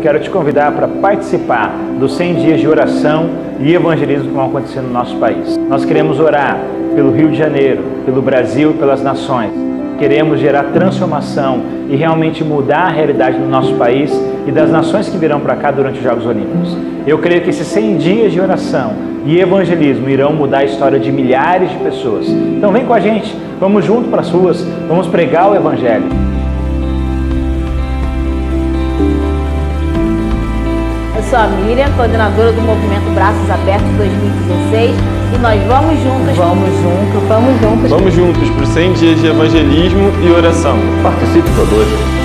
quero te convidar para participar dos 100 dias de oração e evangelismo que vão acontecer no nosso país. Nós queremos orar pelo Rio de Janeiro, pelo Brasil e pelas nações. Queremos gerar transformação e realmente mudar a realidade do nosso país e das nações que virão para cá durante os Jogos Olímpicos. Eu creio que esses 100 dias de oração e evangelismo irão mudar a história de milhares de pessoas. Então vem com a gente, vamos junto para as ruas, vamos pregar o Evangelho. Eu sou a Miriam, coordenadora do Movimento Braços Abertos 2016 e nós vamos juntos. Vamos juntos, vamos juntos. Vamos juntos por 100 dias de evangelismo e oração. Participe conosco.